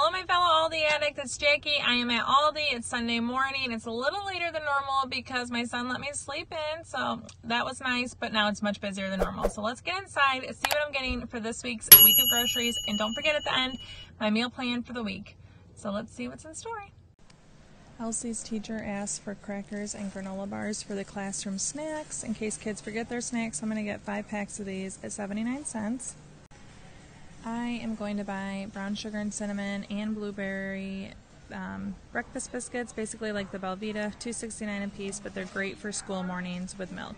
Hello, my fellow Aldi addict. It's Jackie. I am at Aldi. It's Sunday morning. It's a little later than normal because my son let me sleep in, so that was nice, but now it's much busier than normal. So let's get inside, see what I'm getting for this week's week of groceries, and don't forget at the end, my meal plan for the week. So let's see what's in store. Elsie's teacher asked for crackers and granola bars for the classroom snacks. In case kids forget their snacks, I'm going to get five packs of these at 79 cents. I am going to buy brown sugar and cinnamon and blueberry um, breakfast biscuits, basically like the Belvita, $2.69 a piece, but they're great for school mornings with milk.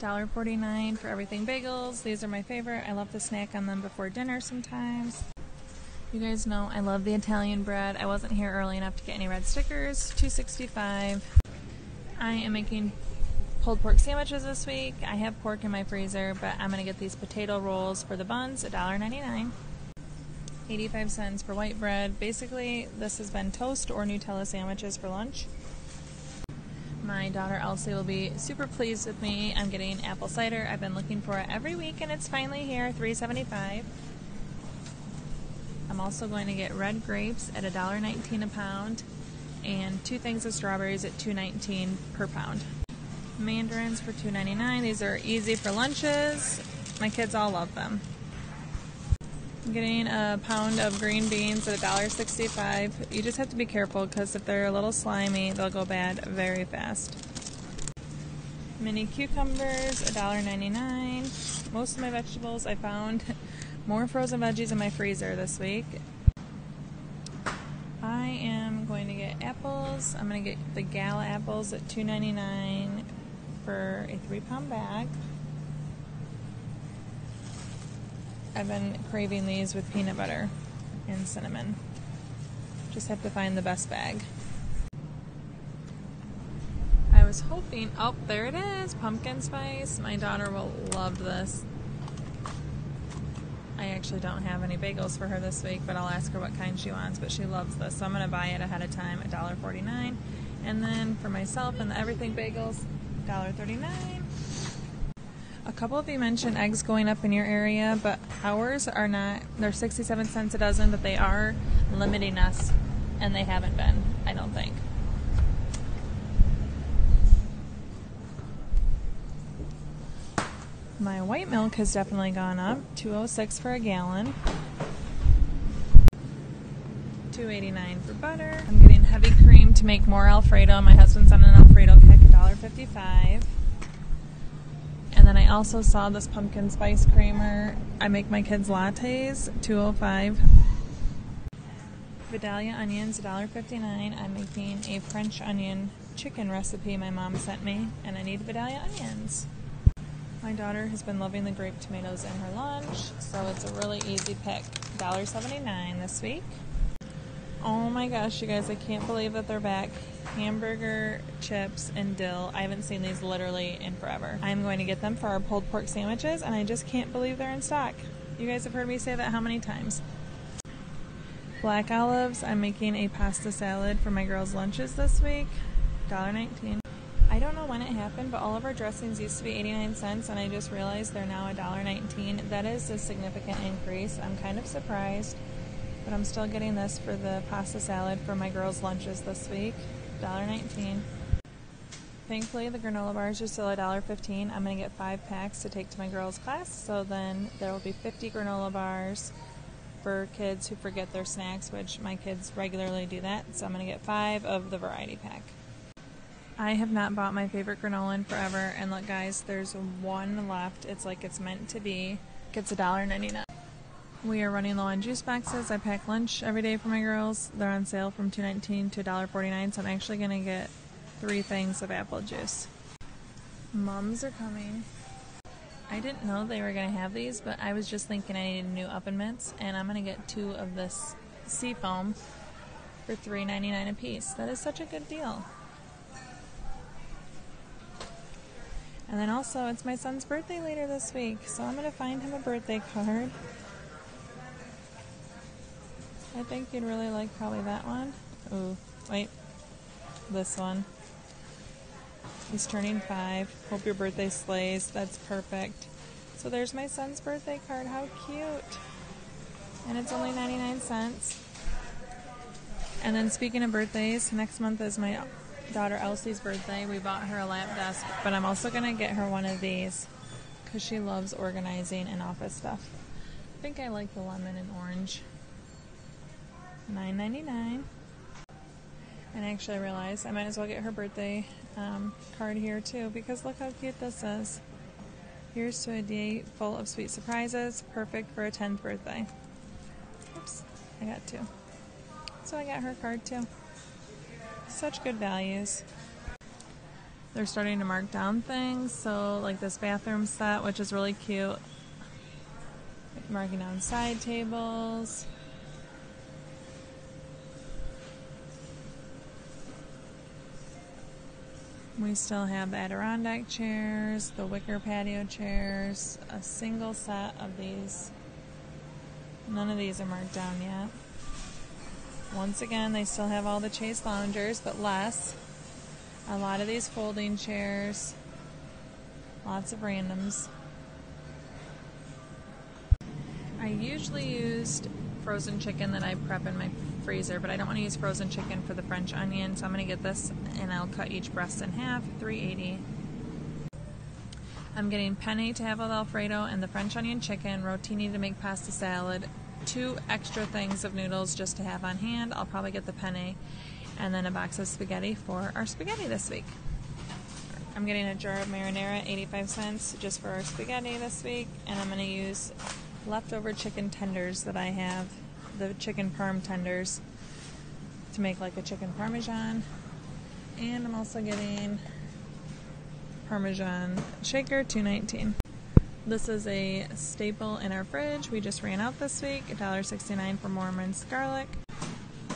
$1.49 for everything bagels. These are my favorite. I love to snack on them before dinner sometimes. You guys know I love the Italian bread. I wasn't here early enough to get any red stickers. $2.65. I am making pulled pork sandwiches this week. I have pork in my freezer, but I'm going to get these potato rolls for the buns, $1.99. 85 cents for white bread. Basically, this has been toast or Nutella sandwiches for lunch. My daughter Elsie will be super pleased with me. I'm getting apple cider. I've been looking for it every week and it's finally here, $3.75. I'm also going to get red grapes at $1.19 a pound and two things of strawberries at $2.19 per pound mandarins for $2.99. These are easy for lunches. My kids all love them. I'm getting a pound of green beans at $1.65. You just have to be careful because if they're a little slimy, they'll go bad very fast. Mini cucumbers, $1.99. Most of my vegetables I found more frozen veggies in my freezer this week. I am going to get apples. I'm going to get the Gala apples at $2.99 for a three pound bag. I've been craving these with peanut butter and cinnamon. Just have to find the best bag. I was hoping, oh, there it is, pumpkin spice. My daughter will love this. I actually don't have any bagels for her this week, but I'll ask her what kind she wants. But she loves this, so I'm to buy it ahead of time, $1.49. And then for myself and the everything bagels, $1.39. A couple of you mentioned eggs going up in your area, but ours are not. They're 67 cents a dozen, but they are limiting us, and they haven't been, I don't think. My white milk has definitely gone up, 206 for a gallon. 289 for butter. I'm getting heavy cream to make more Alfredo. My husband's on an Alfredo kick, $1.55. And then I also saw this pumpkin spice creamer. I make my kids lattes, 205. Vidalia onions, $1.59. I'm making a French onion chicken recipe my mom sent me, and I need Vidalia onions. My daughter has been loving the grape tomatoes in her lunch, so it's a really easy pick. $1.79 this week. Oh my gosh, you guys, I can't believe that they're back. Hamburger, chips, and dill. I haven't seen these literally in forever. I'm going to get them for our pulled pork sandwiches, and I just can't believe they're in stock. You guys have heard me say that how many times? Black olives. I'm making a pasta salad for my girls' lunches this week. $1.19. I don't know when it happened, but all of our dressings used to be 89 cents, and I just realized they're now $1.19. That is a significant increase. I'm kind of surprised. But I'm still getting this for the pasta salad for my girls' lunches this week. $1.19. Thankfully, the granola bars are still $1.15. I'm going to get five packs to take to my girls' class, so then there will be 50 granola bars for kids who forget their snacks, which my kids regularly do that. So I'm going to get five of the variety pack. I have not bought my favorite granola in forever, and look, guys, there's one left. It's like it's meant to be. It's $1.99. We are running low on juice boxes. I pack lunch every day for my girls. They're on sale from $2.19 to $1.49, so I'm actually going to get three things of apple juice. Mums are coming. I didn't know they were going to have these, but I was just thinking I needed new oven mitts, and I'm going to get two of this sea foam for $3.99 a piece. That is such a good deal. And then also, it's my son's birthday later this week, so I'm going to find him a birthday card. I think you'd really like probably that one. Ooh, wait. This one. He's turning five. Hope your birthday slays. That's perfect. So there's my son's birthday card. How cute. and it's only 99 cents. And then speaking of birthdays, next month is my daughter Elsie's birthday. We bought her a lamp desk, but I'm also going to get her one of these because she loves organizing and office stuff. I think I like the lemon and orange. $9.99. And actually, I realized I might as well get her birthday um, card here too because look how cute this is. Here's to a day full of sweet surprises, perfect for a 10th birthday. Oops, I got two. So I got her card too. Such good values. They're starting to mark down things, so like this bathroom set, which is really cute. Marking down side tables. We still have the Adirondack chairs, the wicker patio chairs, a single set of these. None of these are marked down yet. Once again, they still have all the chaise loungers, but less. A lot of these folding chairs. Lots of randoms. I usually used frozen chicken that I prep in my freezer, but I don't want to use frozen chicken for the French onion, so I'm going to get this and I'll cut each breast in half, 380. I'm getting penne to have with Alfredo and the French onion chicken, rotini to make pasta salad, two extra things of noodles just to have on hand. I'll probably get the penne and then a box of spaghetti for our spaghetti this week. I'm getting a jar of marinara, 85 cents, just for our spaghetti this week, and I'm going to use leftover chicken tenders that I have, the chicken parm tenders, to make like a chicken parmesan. And I'm also getting parmesan shaker, 219. This is a staple in our fridge. We just ran out this week, $1.69 for more minced garlic.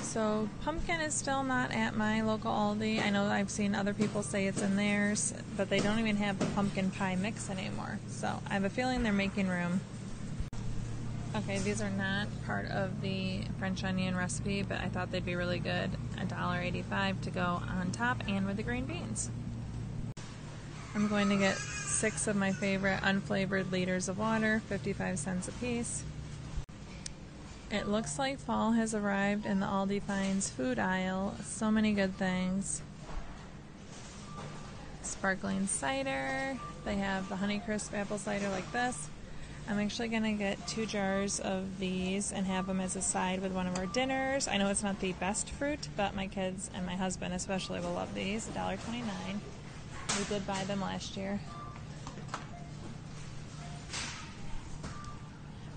So pumpkin is still not at my local Aldi. I know I've seen other people say it's in theirs, but they don't even have the pumpkin pie mix anymore. So I have a feeling they're making room. Okay, these are not part of the French onion recipe, but I thought they'd be really good. $1.85 to go on top and with the green beans. I'm going to get six of my favorite unflavored liters of water, 55 cents a piece. It looks like fall has arrived in the Aldi Finds food aisle. So many good things. Sparkling cider. They have the Honeycrisp apple cider like this. I'm actually going to get two jars of these and have them as a side with one of our dinners. I know it's not the best fruit, but my kids and my husband especially will love these. $1.29. We did buy them last year.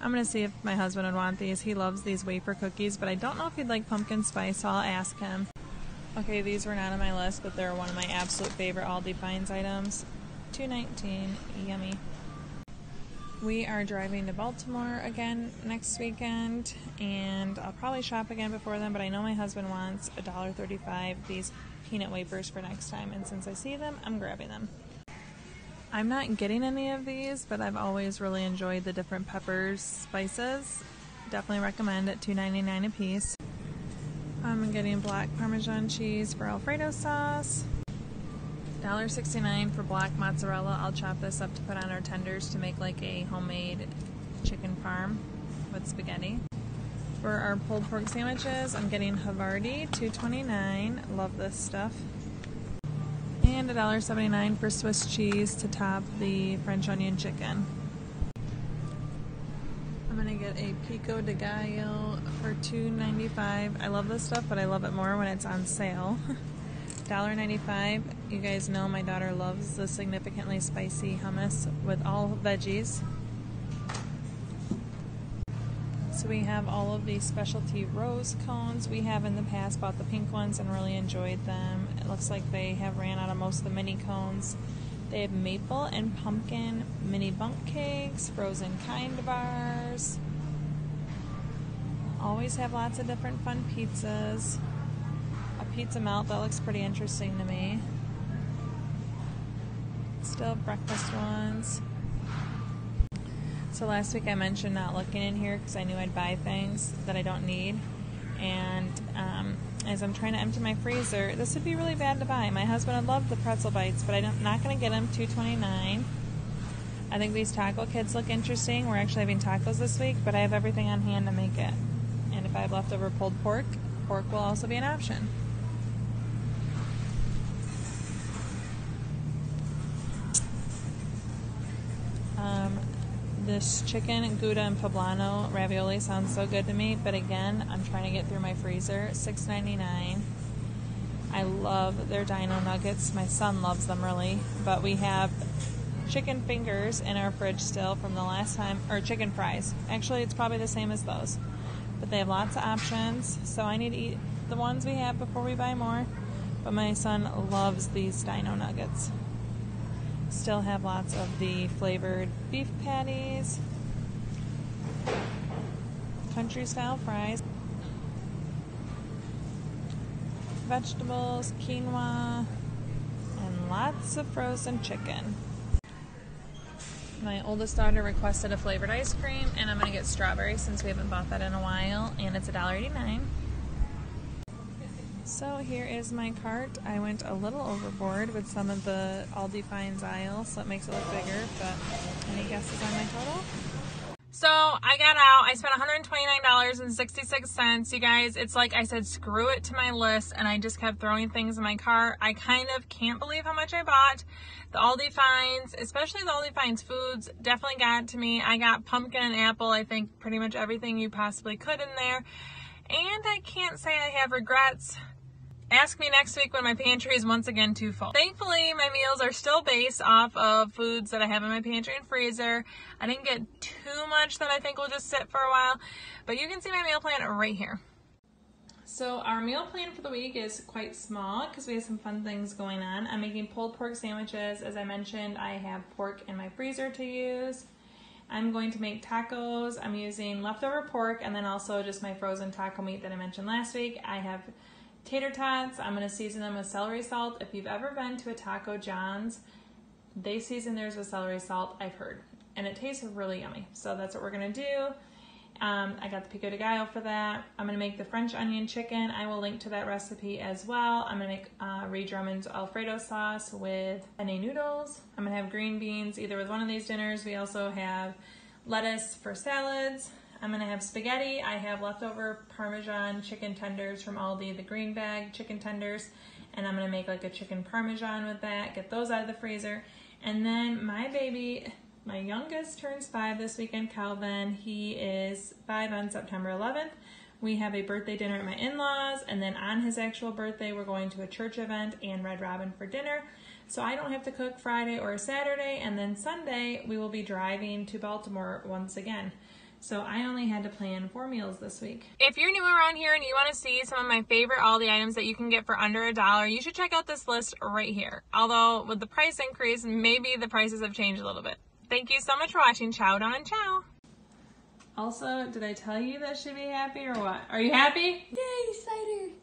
I'm going to see if my husband would want these. He loves these wafer cookies, but I don't know if he'd like pumpkin spice, so I'll ask him. Okay, these were not on my list, but they're one of my absolute favorite Aldi Finds items. 219 yummy. We are driving to Baltimore again next weekend, and I'll probably shop again before then, but I know my husband wants $1.35 these peanut wafers for next time, and since I see them, I'm grabbing them. I'm not getting any of these, but I've always really enjoyed the different peppers, spices. Definitely recommend at $2.99 a piece. I'm getting black Parmesan cheese for Alfredo sauce. $1.69 for black mozzarella. I'll chop this up to put on our tenders to make like a homemade chicken parm with spaghetti. For our pulled pork sandwiches, I'm getting Havarti, $2.29. Love this stuff. And $1.79 for Swiss cheese to top the French onion chicken. I'm gonna get a pico de gallo for $2.95. I love this stuff, but I love it more when it's on sale. $1.95. You guys know my daughter loves the significantly spicy hummus with all veggies. So we have all of these specialty rose cones. We have in the past bought the pink ones and really enjoyed them. It looks like they have ran out of most of the mini cones. They have maple and pumpkin mini Bundt cakes, frozen kind bars. Always have lots of different fun pizzas A pizza melt. That looks pretty interesting to me. Still breakfast ones. So last week I mentioned not looking in here because I knew I'd buy things that I don't need. And um, as I'm trying to empty my freezer, this would be really bad to buy. My husband would love the pretzel bites, but I'm not going to get them. 229. I think these taco kits look interesting. We're actually having tacos this week, but I have everything on hand to make it. And if I have leftover pulled pork, pork will also be an option. Um, this chicken Gouda and poblano ravioli sounds so good to me, but again, I'm trying to get through my freezer. $6.99. I love their dino nuggets. My son loves them really, but we have chicken fingers in our fridge still from the last time, or chicken fries. Actually, it's probably the same as those, but they have lots of options. So I need to eat the ones we have before we buy more. But my son loves these dino nuggets. Still have lots of the flavored beef patties, country style fries, vegetables, quinoa, and lots of frozen chicken. My oldest daughter requested a flavored ice cream, and I'm going to get strawberry since we haven't bought that in a while, and it's $1.89. So here is my cart. I went a little overboard with some of the Aldi Finds aisle, so it makes it look bigger, but any guesses on my total? So I got out. I spent $129.66. You guys, it's like I said, screw it to my list, and I just kept throwing things in my cart. I kind of can't believe how much I bought. The Aldi Finds, especially the Aldi Finds foods, definitely got to me. I got pumpkin and apple, I think pretty much everything you possibly could in there. And I can't say I have regrets Ask me next week when my pantry is once again too full. Thankfully, my meals are still based off of foods that I have in my pantry and freezer. I didn't get too much that I think will just sit for a while, but you can see my meal plan right here. So our meal plan for the week is quite small because we have some fun things going on. I'm making pulled pork sandwiches. As I mentioned, I have pork in my freezer to use. I'm going to make tacos. I'm using leftover pork and then also just my frozen taco meat that I mentioned last week. I have Tater tots, I'm going to season them with celery salt. If you've ever been to a Taco John's, they season theirs with celery salt, I've heard. And it tastes really yummy. So that's what we're going to do. Um, I got the pico de gallo for that. I'm going to make the French onion chicken. I will link to that recipe as well. I'm going to make uh, Ree Drummond's Alfredo sauce with penne noodles. I'm going to have green beans either with one of these dinners. We also have lettuce for salads. I'm gonna have spaghetti. I have leftover Parmesan chicken tenders from Aldi, the green bag chicken tenders, and I'm gonna make like a chicken Parmesan with that, get those out of the freezer. And then my baby, my youngest turns five this weekend, Calvin. He is five on September 11th. We have a birthday dinner at my in-laws, and then on his actual birthday, we're going to a church event and Red Robin for dinner. So I don't have to cook Friday or Saturday, and then Sunday, we will be driving to Baltimore once again. So I only had to plan four meals this week. If you're new around here and you want to see some of my favorite Aldi items that you can get for under a dollar, you should check out this list right here. Although with the price increase, maybe the prices have changed a little bit. Thank you so much for watching. Chow Don Chow. Also, did I tell you that she'd be happy or what? Are you happy? Yay, cider!